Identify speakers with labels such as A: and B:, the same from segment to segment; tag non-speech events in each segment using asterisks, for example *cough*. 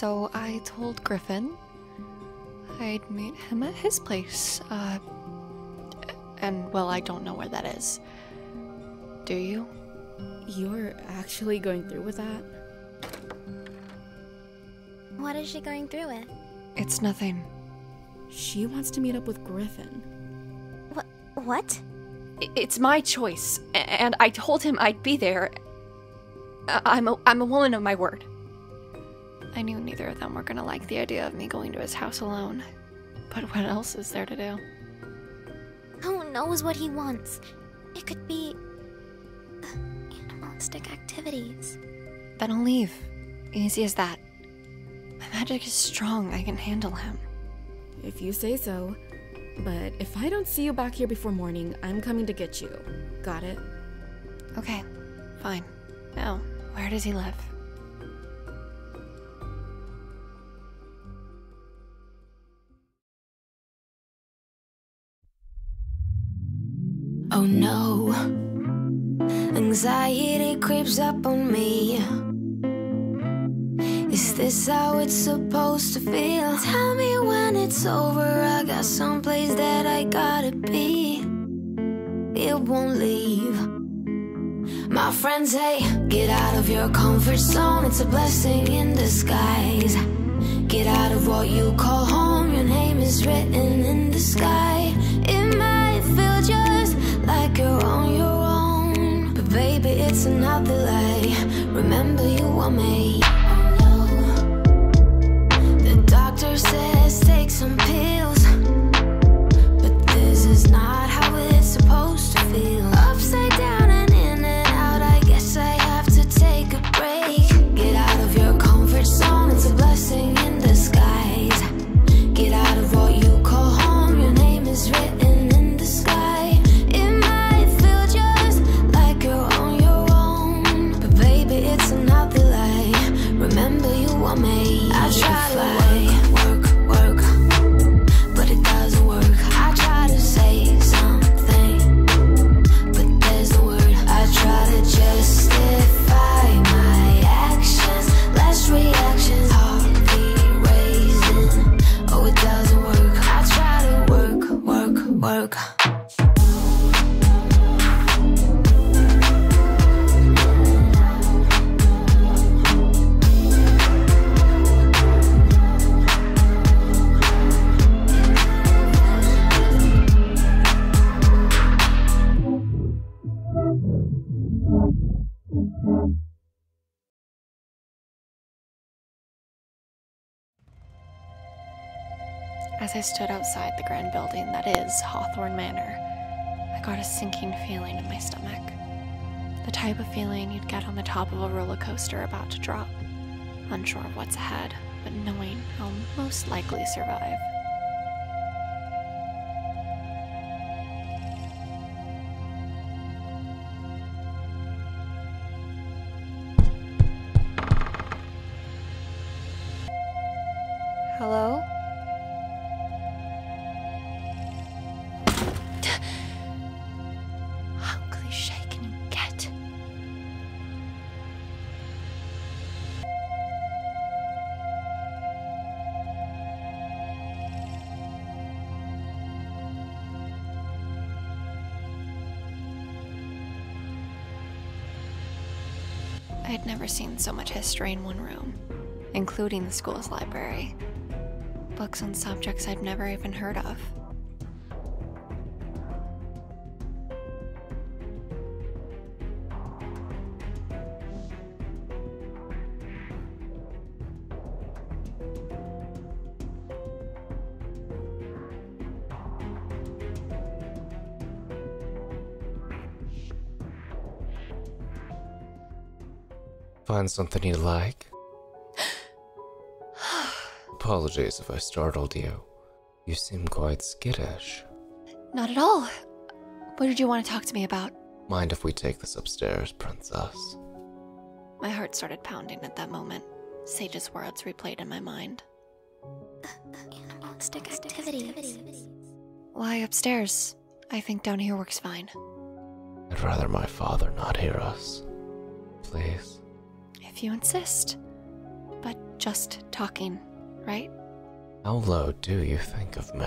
A: Hey, so I told Griffin I'd meet him at his place. Uh, and well, I don't know where that is. Do you?
B: You're actually going through with that?
C: What is she going through with?
A: It's nothing.
B: She wants to meet up with Griffin.
C: What? What?
A: It's my choice, and I told him I'd be there. I- I'm a, I'm a woman of my word. I knew neither of them were gonna like the idea of me going to his house alone. But what else is there to do?
C: Who knows what he wants? It could be. uh, animalistic activities.
A: Then I'll leave. Easy as that. My magic is strong, I can handle him.
B: If you say so. But if I don't see you back here before morning, I'm coming to get you. Got it?
A: Okay, fine. Now, where does he live?
D: Anxiety creeps up on me. Is this how it's supposed to feel? Tell me when it's over. I got someplace that I gotta be. It won't leave. My friends say, get out of your comfort zone. It's a blessing in disguise. Get out of what you call home. Your name is written in the sky. It might feel just it's another lie. Remember, you. Oh no. The doctor says take some pills.
A: As I stood outside the grand building that is Hawthorne Manor, I got a sinking feeling in my stomach. The type of feeling you'd get on the top of a roller coaster about to drop, unsure of what's ahead, but knowing I'll most likely survive. I had never seen so much history in one room, including the school's library. Books on subjects I'd never even heard of.
E: Find something you like? *sighs* Apologies if I startled you. You seem quite skittish.
A: Not at all. What did you want to talk to me about?
E: Mind if we take this upstairs, princess?
A: My heart started pounding at that moment. Sage's words replayed in my mind.
C: Animalistic activities.
A: Why upstairs? I think down here works fine.
E: I'd rather my father not hear us. Please.
A: If you insist. But just talking, right?
E: How low do you think of me?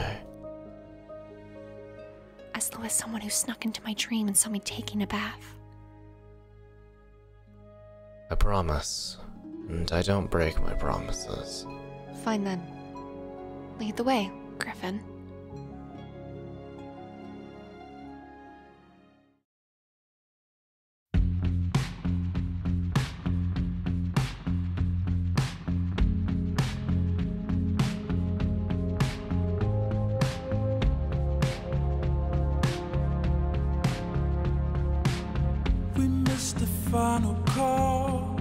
A: As low as someone who snuck into my dream and saw me taking a bath.
E: I promise. And I don't break my promises.
A: Fine then. Lead the way, Griffin.
F: Final call.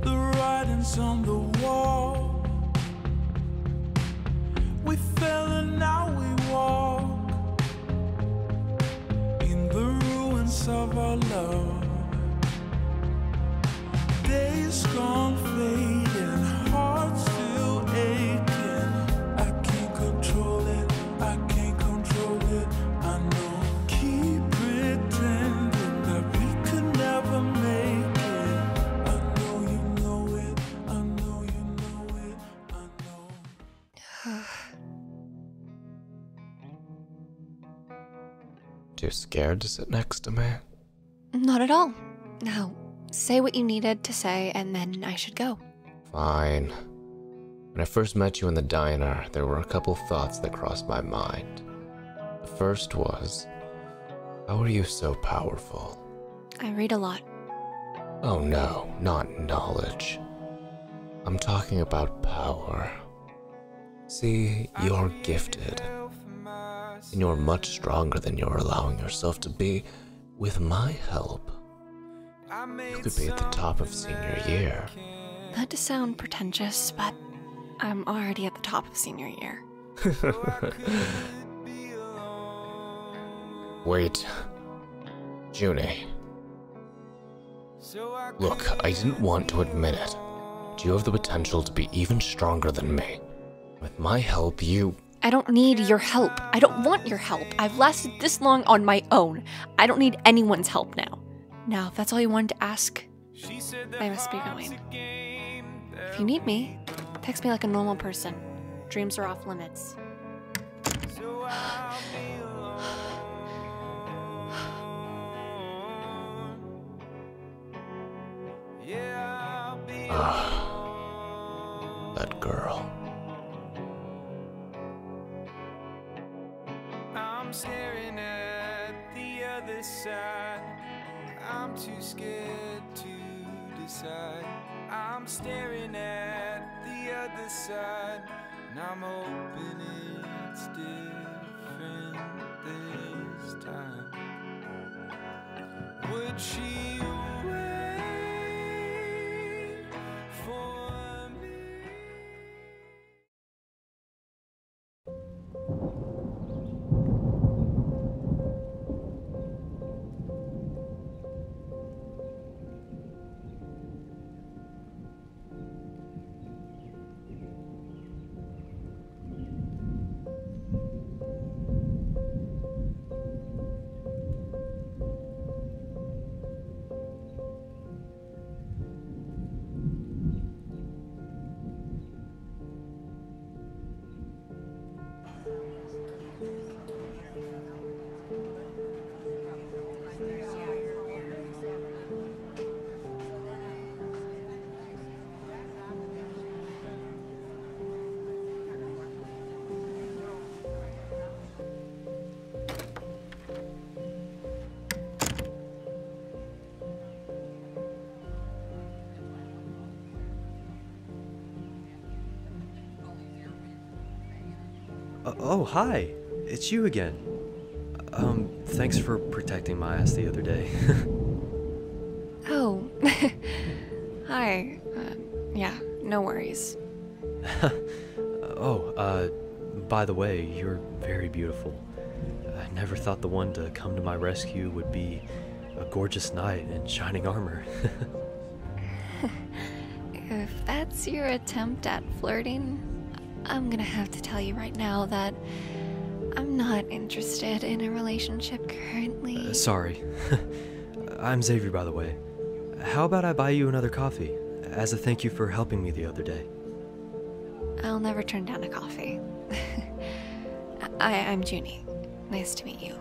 F: The writing's on the wall. We fell and now we walk in the ruins of our love. *sighs*
E: Too scared to sit next to me?
A: Not at all. Now, say what you needed to say, and then I should go.
E: Fine. When I first met you in the diner, there were a couple thoughts that crossed my mind. The first was, how are you so powerful?
A: I read a lot.
E: Oh no, not knowledge. I'm talking about power. See, you're gifted. And you're much stronger than you're allowing yourself to be. With my help, you could be at the top of senior year.
A: Not to sound pretentious, but I'm already at the top of senior year. *laughs*
E: Wait. Juni. Look, I didn't want to admit it, but you have the potential to be even stronger than me. With my help, you.
A: I don't need your help. I don't want your help. I've lasted this long on my own. I don't need anyone's help now. Now, if that's all you wanted to ask, I must be going. If you need me, text me like a normal person. Dreams are off limits.
E: Ah, that girl.
F: Too scared to decide. I'm staring at the other side. And I'm hoping it's different this time. Would she
G: oh, hi. It's you again. Um, thanks for protecting my ass the other day. *laughs*
A: Oh. *laughs* Hi. Uh, yeah, no worries. *laughs*
G: oh, uh, by the way, you're very beautiful. I never thought the one to come to my rescue would be a gorgeous knight in shining armor.
A: If that's your attempt at flirting, I'm gonna have to tell you right now that I'm not interested in a relationship currently.
G: Uh, sorry. *laughs* I'm Xavier, by the way. How about I buy you another coffee? as a thank you for helping me the other day.
A: I'll never turn down a coffee. *laughs* I, I'm Juni. Nice to meet you.